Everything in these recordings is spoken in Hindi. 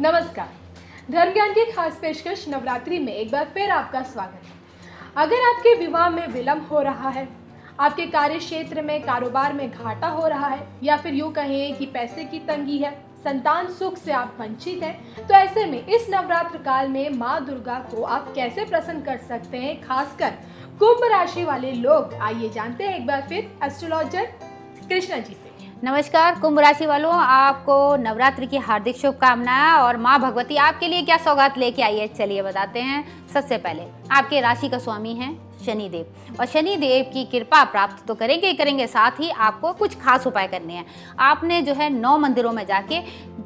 नमस्कार। धर्म ज्ञान की खास पेशकश नवरात्रि में एक बार फिर आपका स्वागत है। अगर आपके विवाह में विलंब हो रहा है, आपके कार्य क्षेत्र में, कारोबार में घाटा हो रहा है, या फिर यूँ कहें कि पैसे की तंगी है, संतान सुख से आप वंचित हैं तो ऐसे में इस नवरात्र काल में माँ दुर्गा को आप कैसे प्रसन्न कर सकते हैं? खासकर कुंभ राशि वाले लोग, आइए जानते हैं एक बार फिर एस्ट्रोलॉजर कृष्णा जी से। नमस्कार, कुंभ राशि वालों, आपको नवरात्रि की हार्दिक शुभकामनाएँ और माँ भगवती आपके लिए क्या सौगात लेके आई है? चलिए बताते हैं। सबसे पहले, आपके राशि का स्वामी है शनि देव और शनि देव की कृपा प्राप्त तो करेंगे ही करेंगे, साथ ही आपको कुछ खास उपाय करने हैं। आपने जो है नौ मंदिरों में जाके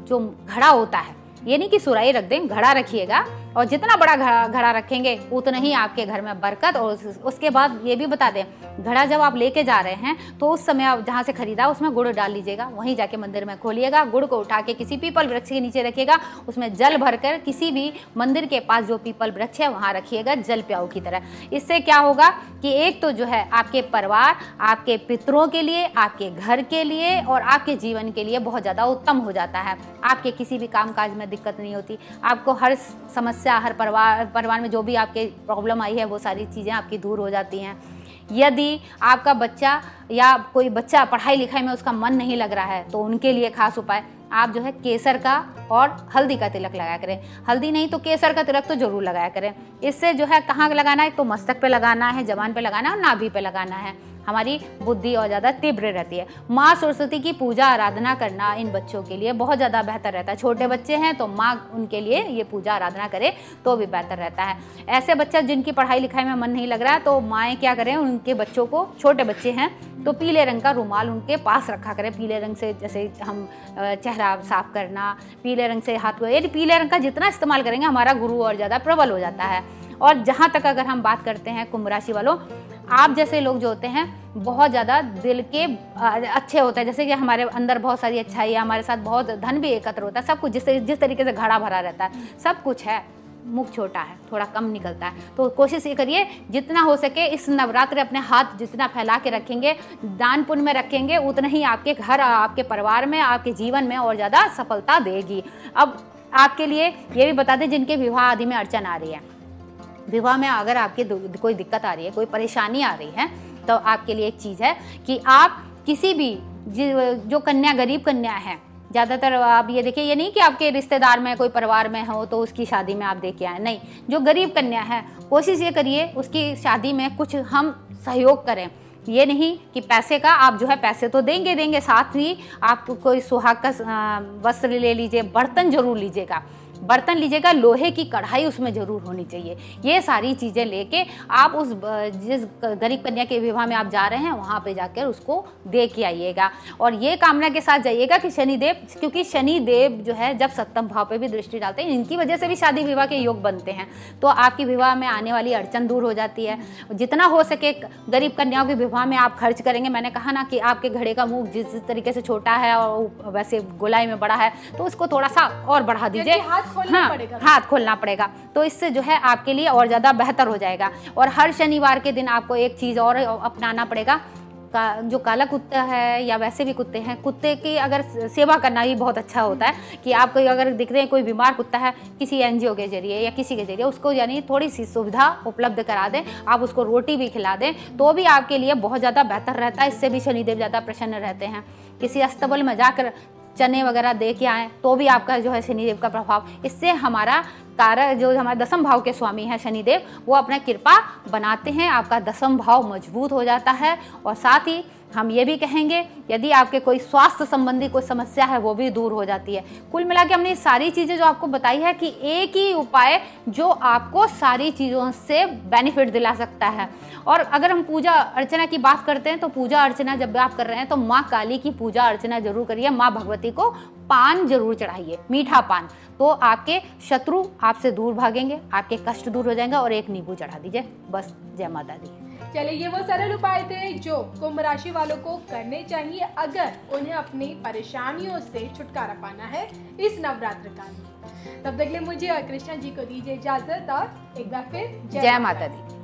जो घड़ा होता है ये नहीं कि सुराई रख दें, घड़ा रखिएगा। और जितना बड़ा घड़ा घड़ा रखेंगे उतना ही आपके घर में बरकत और उस, उसके बाद ये भी बता दें घड़ा जब आप लेके जा रहे हैं तो उस समय आप जहाँ से खरीदा उसमें गुड़ डाल लीजिएगा वहीं जाके मंदिर में खोलिएगा गुड़ को उठा के किसी पीपल वृक्ष के नीचे रखिएगा उसमें जल भरकर किसी भी मंदिर के पास जो पीपल वृक्ष है वहाँ रखिएगा जल प्याऊ की तरह। इससे क्या होगा कि एक तो जो है आपके परिवार आपके पितरों के लिए आपके घर के लिए और आपके जीवन के लिए बहुत ज़्यादा उत्तम हो जाता है। आपके किसी भी काम में दिक्कत नहीं होती। आपको हर समस्या समस्या हर परिवार परिवार में जो भी आपके प्रॉब्लम आई है, वो सारी चीज़ें आपकी दूर हो जाती हैं। यदि आपका बच्चा या कोई बच्चा पढ़ाई लिखाई में उसका मन नहीं लग रहा है तो उनके लिए खास उपाय, आप जो है केसर का और हल्दी का तिलक लगाया करें। हल्दी नहीं तो केसर का तिलक तो ज़रूर लगाया करें। इससे जो है कहाँ लगाना है? तो मस्तक पे लगाना है, जबान पे लगाना है और नाभि पे लगाना है। हमारी बुद्धि और ज़्यादा तीव्र रहती है। माँ सरस्वती की पूजा, आराधना करना इन बच्चों के लिए बहुत ज़्यादा बेहतर रहता है। छोटे बच्चे हैं तो माँ उनके लिए ये पूजा, आराधना करे तो भी बेहतर रहता है। ऐसे बच्चा जिनकी पढ़ाई लिखाई में मन नहीं लग रहा है तो माएँ क्या करें, उनके बच्चों को, छोटे बच्चे हैं तो पीले रंग का रुमाल उनके पास रखा करें। पीले रंग से जैसे हम चेहरा साफ़ करना, पीले रंग से हाथ यदि पीले रंग का जितना इस्तेमाल करेंगे, हमारा गुरु और ज़्यादा प्रबल हो जाता है। और जहाँ तक अगर हम बात करते हैं कुंभ राशि वालों आप जैसे लोग जो होते हैं, बहुत ज़्यादा दिल के अच्छे होते हैं। जैसे कि हमारे अंदर बहुत सारी अच्छाई है हमारे साथ बहुत धन भी एकत्र होता है। सब कुछ जिस जिस तरीके से घड़ा भरा रहता है, सब कुछ है। मुख छोटा है, थोड़ा कम निकलता है। तो कोशिश ये करिए, जितना हो सके इस नवरात्र अपने हाथ जितना फैला के रखेंगे दान पुण्य में रखेंगे, उतना ही आपके घर, आपके परिवार में, आपके जीवन में और ज़्यादा सफलता देगी। अब आपके लिए ये भी बता दें, जिनके विवाह आदि में अड़चन आ रही है। विवाह में अगर आपके कोई दिक्कत आ रही है, कोई परेशानी आ रही है तो आपके लिए एक चीज़ है कि आप किसी भी जो कन्या, गरीब कन्या है, ज़्यादातर आप ये देखिए, ये नहीं कि आपके रिश्तेदार में, कोई परिवार में हो तो उसकी शादी में आप दे के आए, नहीं। जो गरीब कन्या है, कोशिश ये करिए उसकी शादी में कुछ हम सहयोग करें। ये नहीं कि पैसे का, आप जो है पैसे तो देंगे देंगे, साथ ही आप कोई सुहाग का वस्त्र ले लीजिए, बर्तन ज़रूर लीजिएगा। बर्तन लीजिएगा, लोहे की कढ़ाई उसमें ज़रूर होनी चाहिए। ये सारी चीज़ें लेके आप उस, जिस गरीब कन्या के विवाह में आप जा रहे हैं, वहाँ पे जाकर उसको दे के आइएगा। और ये कामना के साथ जाइएगा कि शनिदेव, क्योंकि शनिदेव जो है, जब सप्तम भाव पे भी दृष्टि डालते हैं, इनकी वजह से भी शादी विवाह के योग बनते हैं। तो आपकी विवाह में आने वाली अड़चन दूर हो जाती है। जितना हो सके गरीब कन्याओं के विवाह में आप खर्च करेंगे। मैंने कहा ना कि आपके घड़े का मुँह जिस तरीके से छोटा है और वैसे गोलाई में बड़ा है तो उसको थोड़ा सा और बढ़ा दीजिए। खोलना हाँ, पड़ेगा। हाथ खोलना पड़ेगा। तो इससे जो है आपके लिए और ज़्यादा बेहतर हो जाएगा। और हर शनिवार के दिन आपको एक चीज़ और अपनाना पड़ेगा। का जो काला कुत्ता है या वैसे भी कुत्ते हैं कुत्ते की अगर सेवा करना भी बहुत अच्छा होता है कि आप कोई अगर दिख रहे हैं कोई बीमार कुत्ता है किसी एनजीओ के ज़रिए या किसी के ज़रिए उसको यानी थोड़ी सी सुविधा उपलब्ध करा दें। आप उसको रोटी भी खिला दें तो भी आपके लिए बहुत ज़्यादा बेहतर रहता है। इससे भी शनिदेव ज़्यादा प्रसन्न रहते हैं। किसी अस्तबल में जाकर चने वगैरह दे के आएँ तो भी आपका जो है शनिदेव का प्रभाव, इससे हमारा कारक जो हमारे दसम भाव के स्वामी हैं शनिदेव, वो अपना कृपा बनाते हैं, आपका दसम भाव मज़बूत हो जाता है। और साथ ही हम ये भी कहेंगे, यदि आपके कोई स्वास्थ्य संबंधी कोई समस्या है, वो भी दूर हो जाती है। कुल मिला के हमने सारी चीज़ें जो आपको बताई है कि एक ही उपाय जो आपको सारी चीज़ों से बेनिफिट दिला सकता है। और अगर हम पूजा अर्चना की बात करते हैं तो पूजा अर्चना जब आप कर रहे हैं तो माँ काली की पूजा अर्चना ज़रूर करिए, माँ भगवती को पान ज़रूर चढ़ाइए मीठा पान। तो आपके शत्रु आपसे दूर भागेंगे आपके कष्ट दूर हो जाएँगे और एक नींबू चढ़ा दीजिए। बस जय माता दी। चलिए ये वो सरल उपाय थे जो कुंभ राशि वालों को करने चाहिए अगर उन्हें अपनी परेशानियों से छुटकारा पाना है इस नवरात्र काल में तब तक ले मुझे और कृष्णा जी को दीजिए इजाज़त और एक बार फिर जय माता दी।